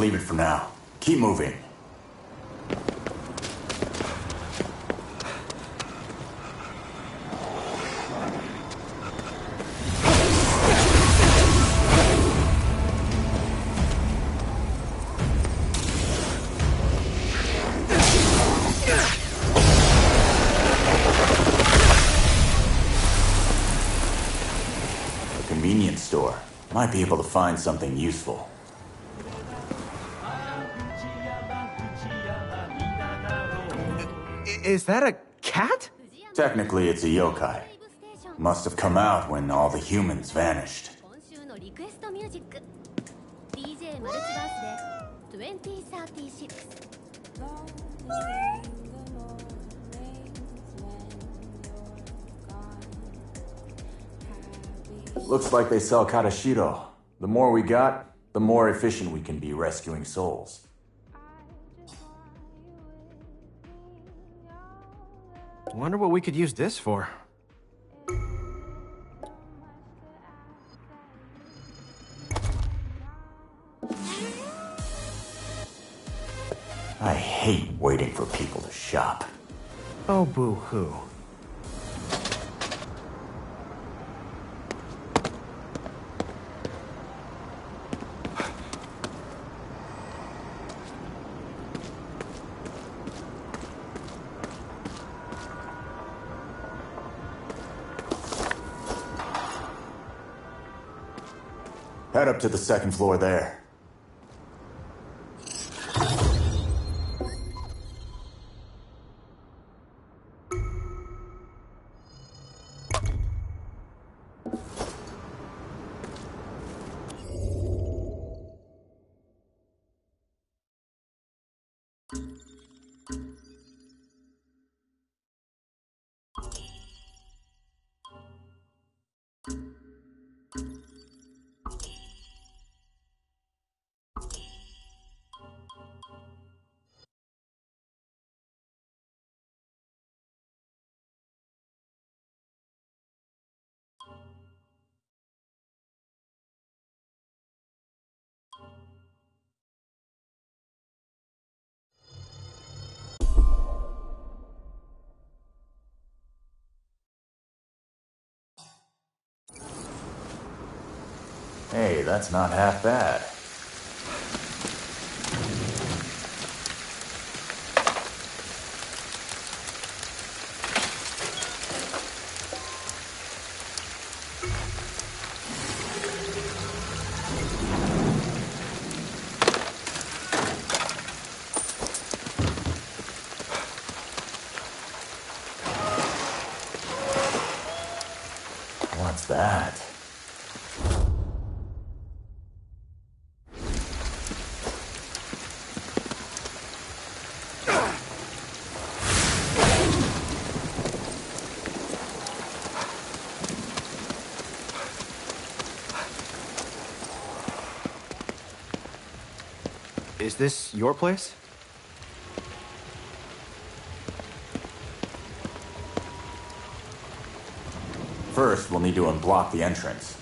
Leave it for now. Keep moving. A convenience store. Might be able to find something useful. Is that a cat? Technically, it's a yokai. Must have come out when all the humans vanished. Looks like they sell Katashiro. The more we got, the more efficient we can be rescuing souls. Wonder what we could use this for. I hate waiting for people to shop. Oh, boo to the second floor there. Hey, that's not half bad. What's that? Is this your place? First, we'll need to unblock the entrance.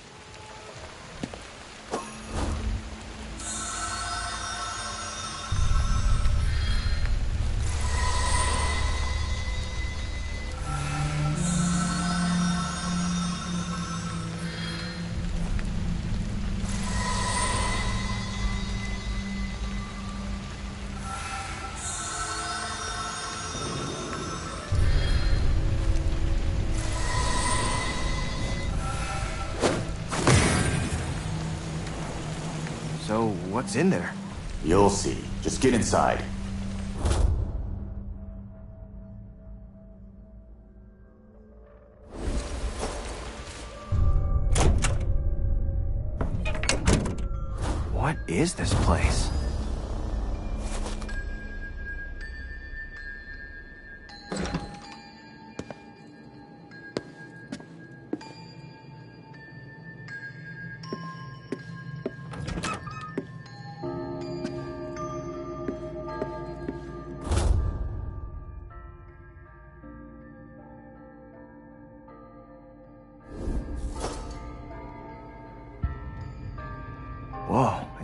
What's in there? You'll see. Just get inside. What is this place?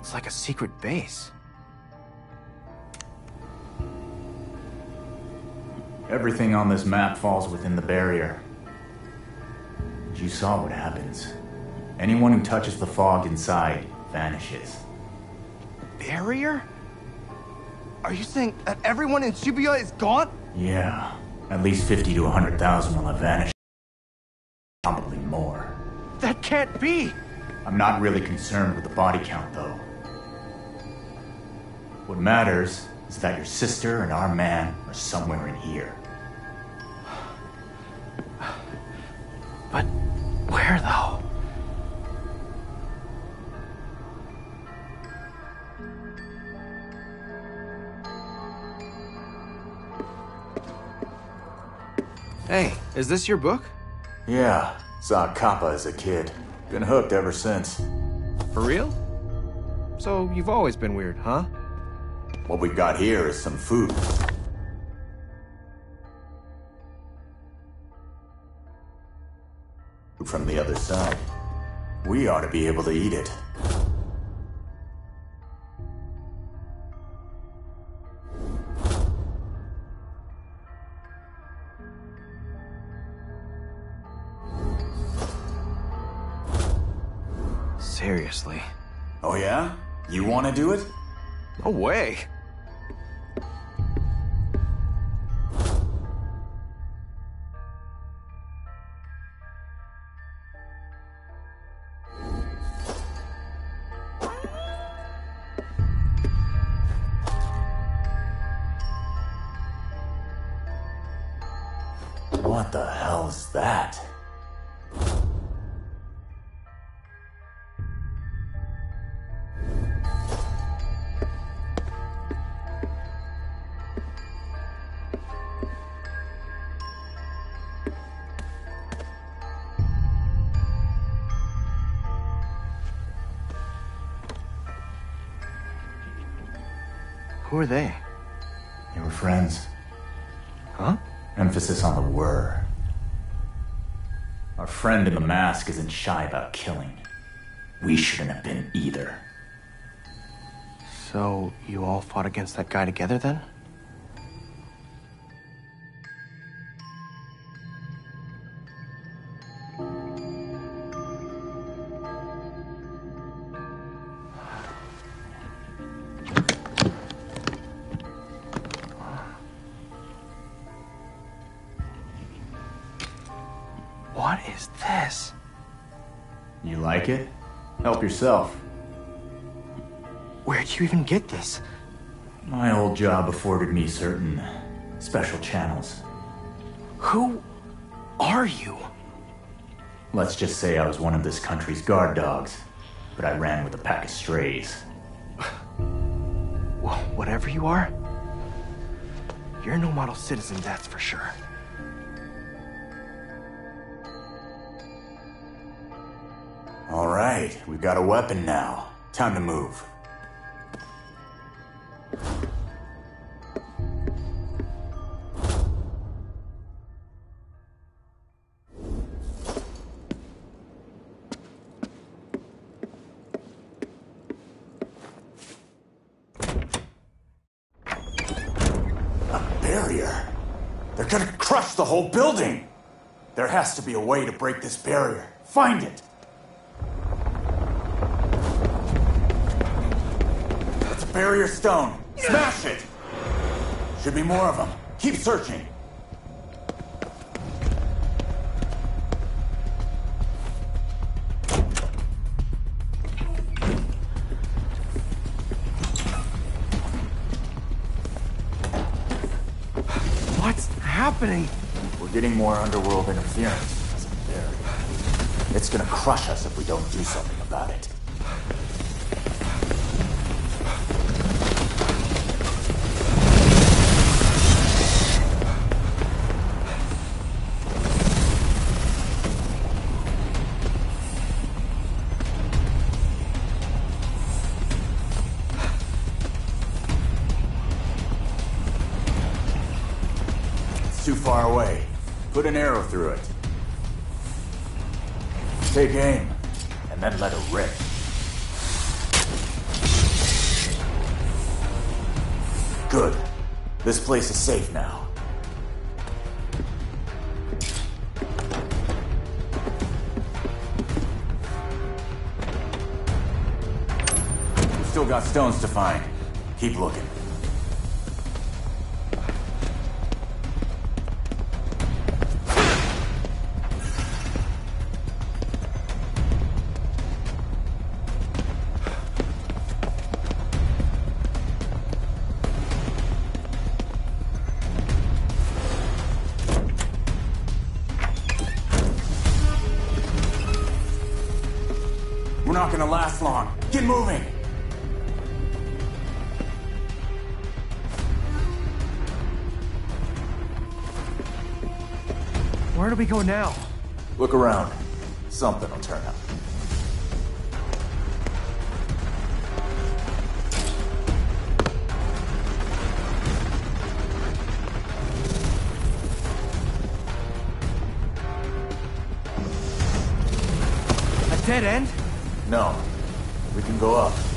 It's like a secret base. Everything on this map falls within the barrier. You saw what happens. Anyone who touches the fog inside vanishes. Barrier? Are you saying that everyone in Shibuya is gone? Yeah, at least 50 to 100,000 will have vanished. Probably more. That can't be! I'm not really concerned with the body count, though. What matters is that your sister and our man are somewhere in here. But where, though? Hey, is this your book? Yeah, saw Kappa as a kid. Been hooked ever since. For real? So you've always been weird, huh? What we've got here is some food. From the other side. We ought to be able to eat it. Seriously. Oh yeah? You want to do it? No way. Who are they? They were friends. Huh? Emphasis on the were. Our friend in the mask isn't shy about killing. We shouldn't have been either. So you all fought against that guy together then? Help yourself. Where'd you even get this? My old job afforded me certain special channels. Who are you? Let's just say I was one of this country's guard dogs, but I ran with a pack of strays. Well, whatever you are, you're no model citizen, that's for sure. All right, we've got a weapon now. Time to move. A barrier? They're gonna crush the whole building! There has to be a way to break this barrier. Find it! Barrier stone. Smash it! Should be more of them. Keep searching. What's happening? We're getting more underworld interference. It's gonna crush us if we don't do something about it. an arrow through it. Take aim, and then let it rip. Good. This place is safe now. We've still got stones to find. Keep looking. We go now? Look around. Something will turn up. A dead end? No. We can go up.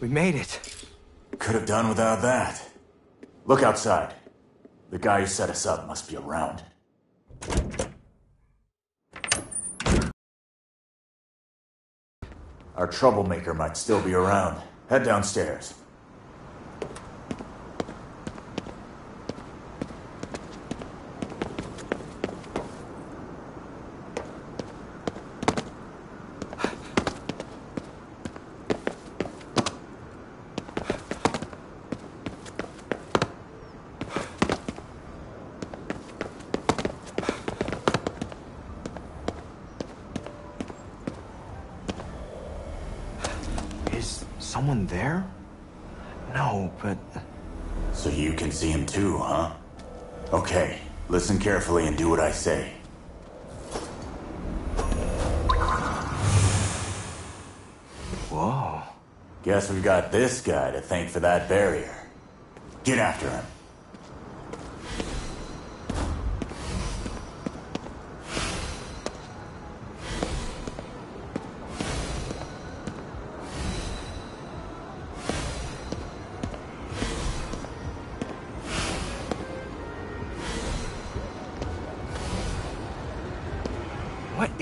We made it. Could have done without that. Look outside. The guy who set us up must be around. Our troublemaker might still be around. Head downstairs. Is someone there? No, but. So you can see him too, huh? Okay, listen carefully and do what I say. Whoa. Guess we've got this guy to thank for that barrier. Get after him.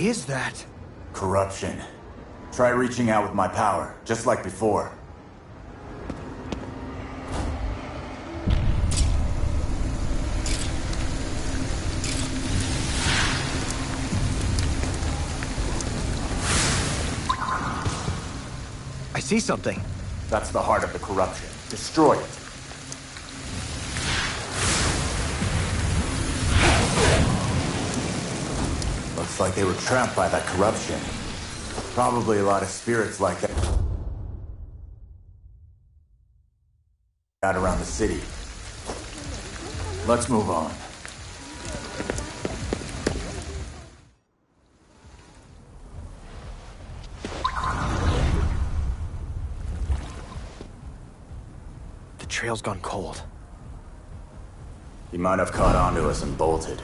Is that? Corruption. Try reaching out with my power, just like before. I see something. That's the heart of the corruption. Destroy it. Looks like they were trapped by that corruption. Probably a lot of spirits like that out around the city. Let's move on. The trail's gone cold. He might have caught on to us and bolted.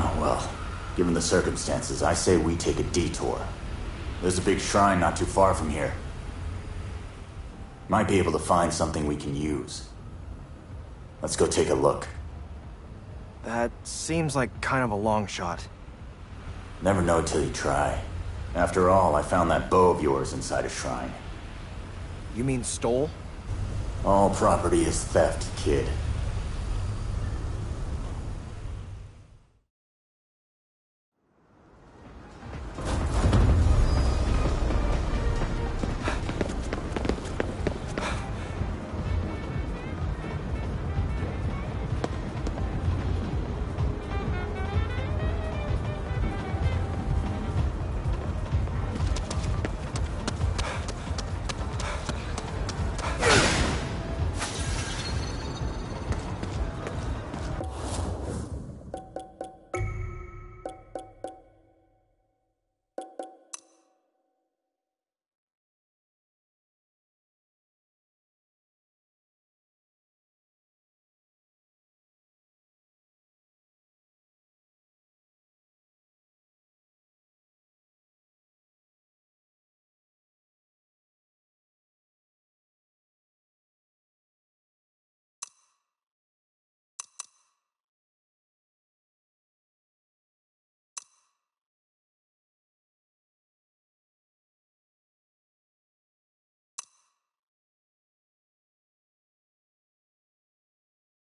Oh well, given the circumstances, I say we take a detour. There's a big shrine not too far from here. Might be able to find something we can use. Let's go take a look. That seems like kind of a long shot. Never know till you try. After all, I found that bow of yours inside a shrine. You mean stole? All property is theft, kid.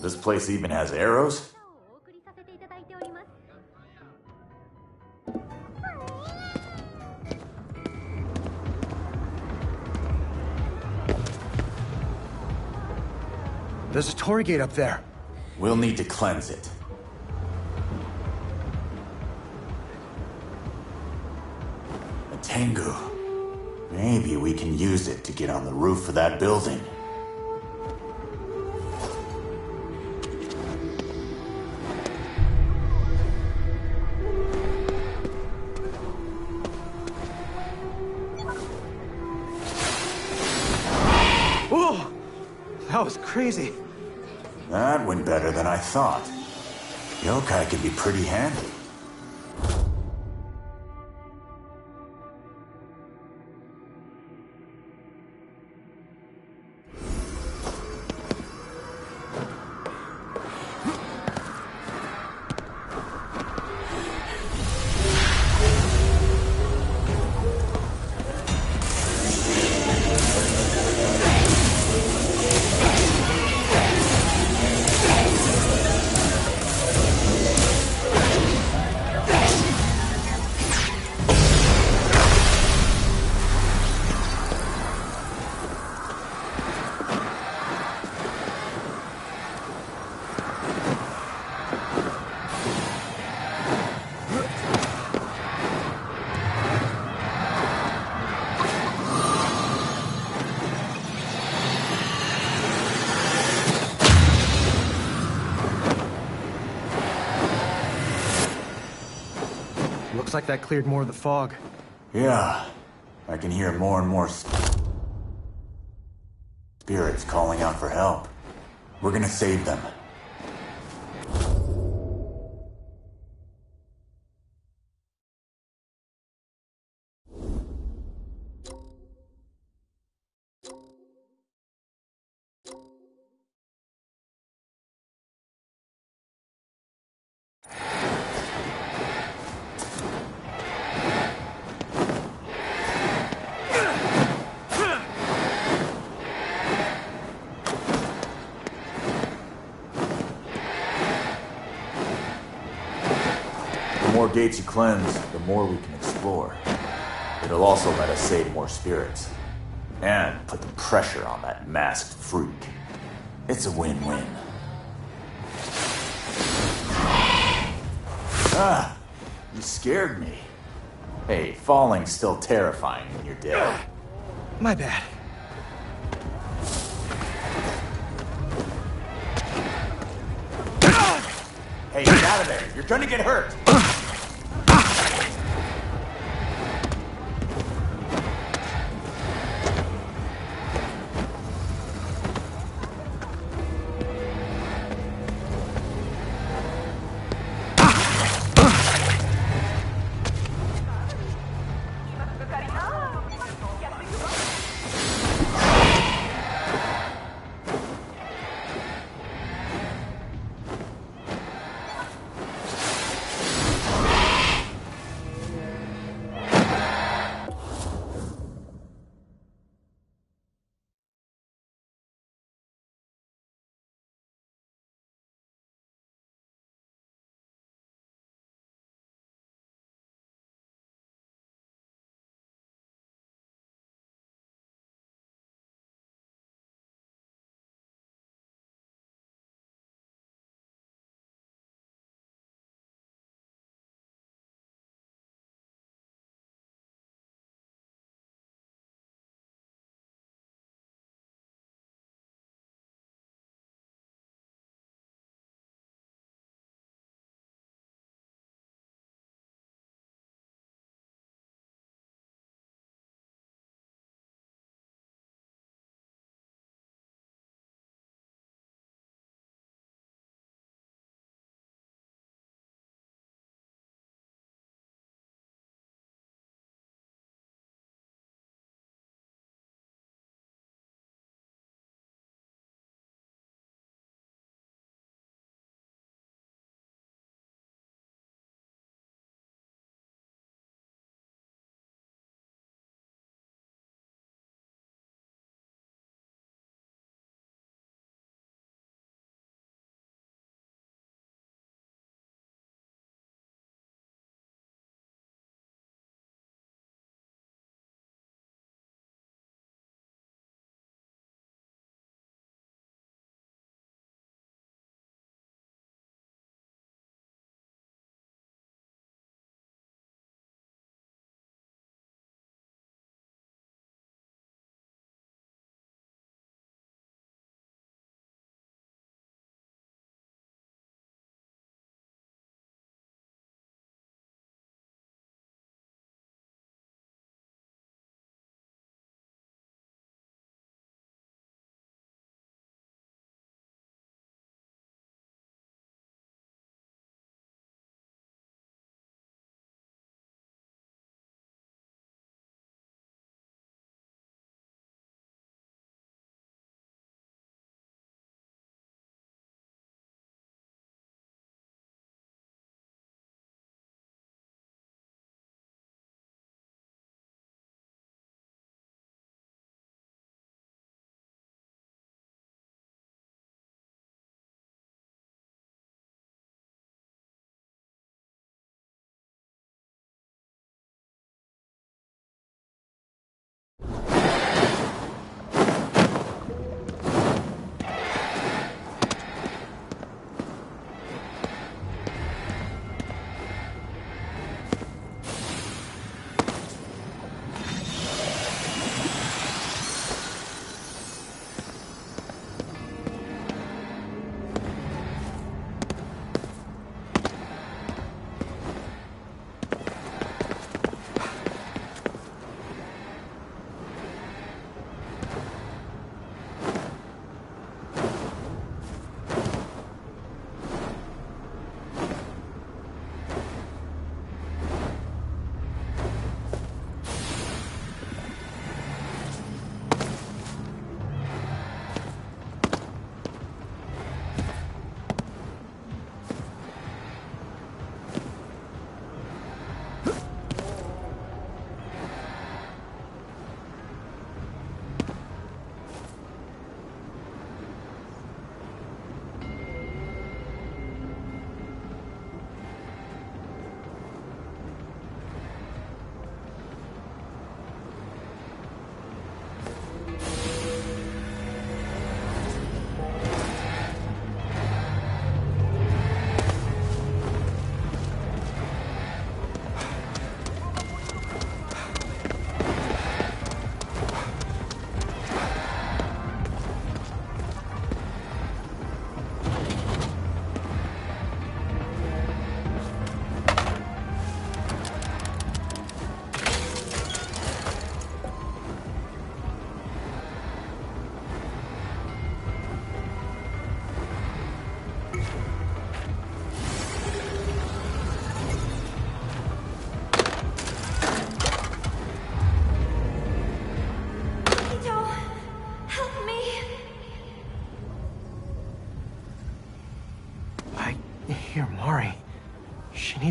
This place even has arrows? There's a Torii gate up there. We'll need to cleanse it. A Tengu. Maybe we can use it to get on the roof of that building. That was crazy. That went better than I thought. Yokai can be pretty handy. Looks like that cleared more of the fog. Yeah, I can hear more and more spirits calling out for help. We're gonna save them. Gates you cleanse, the more we can explore. It'll also let us save more spirits. And put the pressure on that masked freak. It's a win-win. Ah, you scared me. Hey, falling's still terrifying when you're dead. My bad. Hey, get out of there. You're gonna get hurt.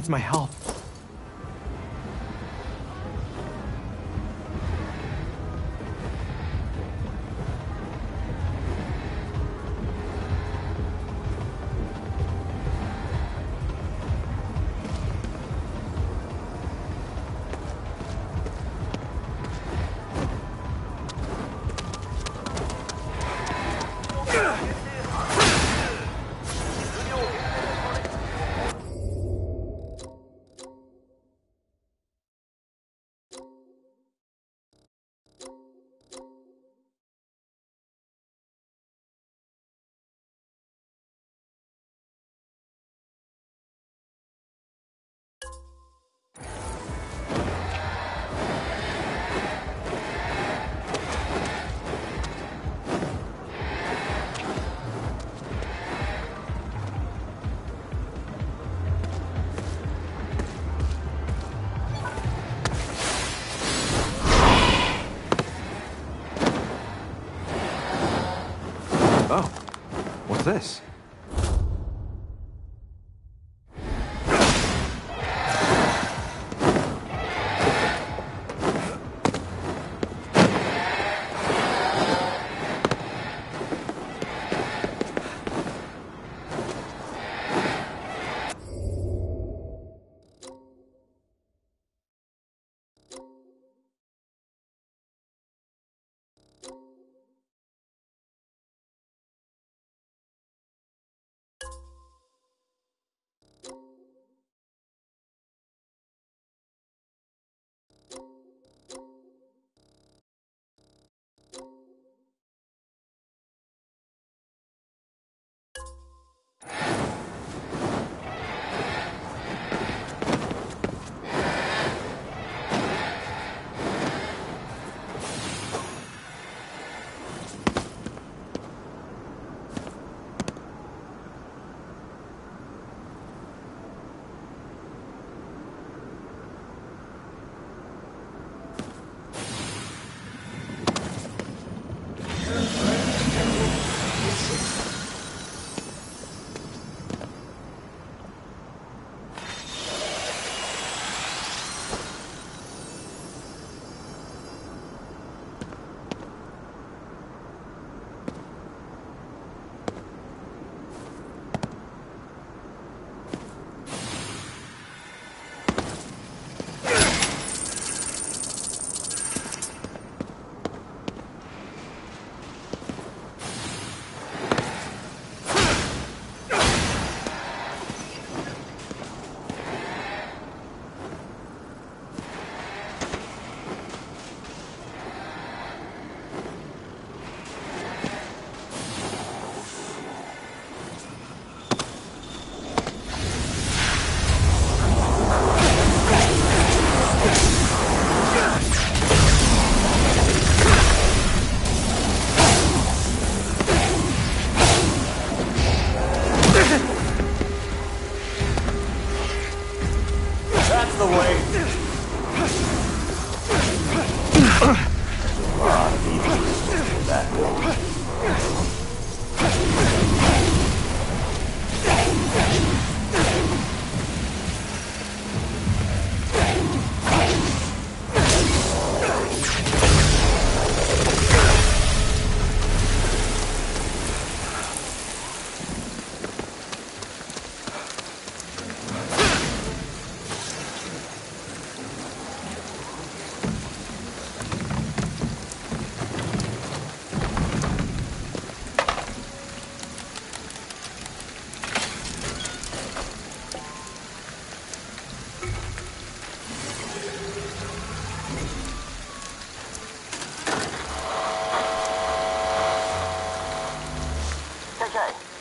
Needs my help. This?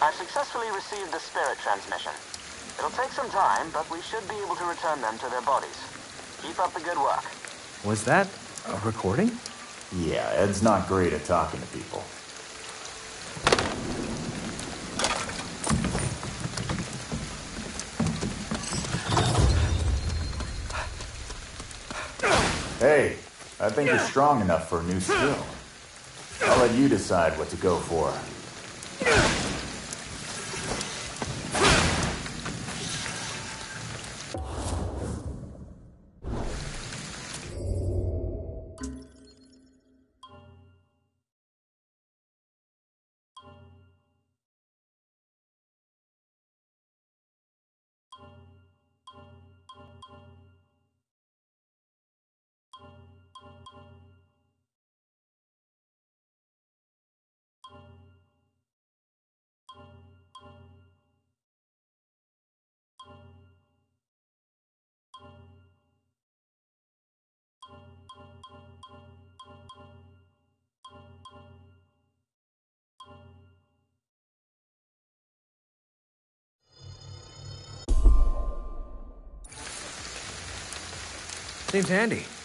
I've successfully received the spirit transmission. It'll take some time, but we should be able to return them to their bodies. Keep up the good work. Was that a recording? Yeah, Ed's not great at talking to people. Hey, I think you're strong enough for a new skill. I'll let you decide what to go for. Seems handy.